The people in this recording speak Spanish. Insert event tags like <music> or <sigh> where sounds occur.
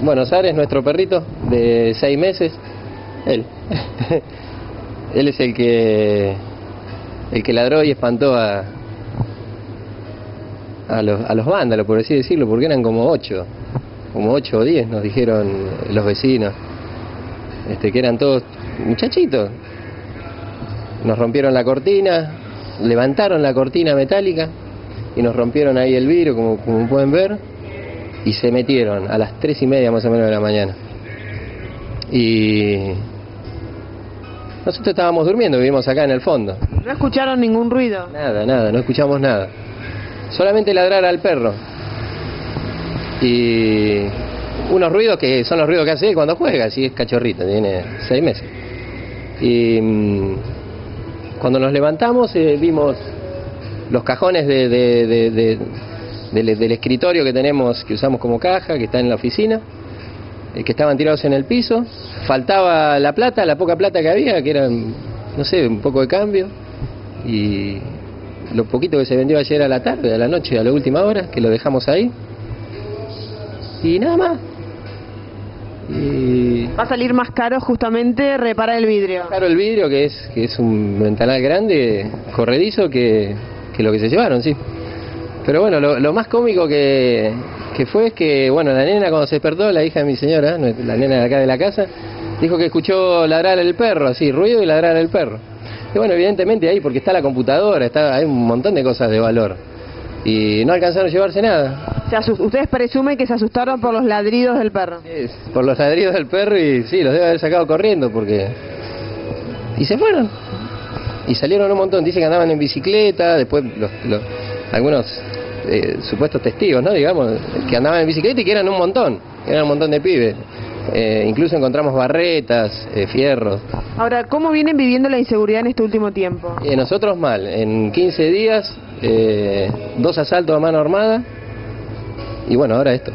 Bueno, Sara es nuestro perrito de seis meses. Él. <laughs> Él es el que el que ladró y espantó a a los, a los vándalos, por así decirlo, porque eran como ocho, como ocho o diez, nos dijeron los vecinos, este, que eran todos muchachitos. Nos rompieron la cortina, levantaron la cortina metálica y nos rompieron ahí el vidrio, como, como pueden ver, y se metieron a las tres y media más o menos de la mañana. Y nosotros estábamos durmiendo, vivimos acá en el fondo. ¿No escucharon ningún ruido? Nada, nada, no escuchamos nada. Solamente ladrar al perro. Y unos ruidos que son los ruidos que hace cuando juega, así es cachorrito, tiene seis meses. Y mm, cuando nos levantamos eh, vimos los cajones de, de- de- de- del, del escritorio que tenemos, que usamos como caja, que está en la oficina, eh, que estaban tirados en el piso. Faltaba la plata, la poca plata que había, que eran, no sé, un poco de cambio. Y lo poquito que se vendió ayer a la tarde, a la noche, a la última hora, que lo dejamos ahí. Y nada más. Y Va a salir más caro justamente reparar el vidrio. claro el vidrio, que es, que es un ventanal grande, corredizo, que, que lo que se llevaron, sí. Pero bueno, lo, lo más cómico que, que fue es que, bueno, la nena cuando se despertó, la hija de mi señora, la nena de acá de la casa, dijo que escuchó ladrar el perro, así, ruido y ladrar el perro. Y bueno, evidentemente ahí, porque está la computadora, está, hay un montón de cosas de valor. Y no alcanzaron a llevarse nada. Se Ustedes presumen que se asustaron por los ladridos del perro. Por los ladridos del perro y sí, los debe haber sacado corriendo porque... Y se fueron. Y salieron un montón. Dicen que andaban en bicicleta, después los, los- algunos eh, supuestos testigos, ¿no? Digamos, que andaban en bicicleta y que eran un montón, eran un montón de pibes. Eh, incluso encontramos barretas, eh, fierros. Ahora, ¿cómo vienen viviendo la inseguridad en este último tiempo? Nosotros mal, en 15 días, dos asaltos a mano armada y bueno, ahora esto.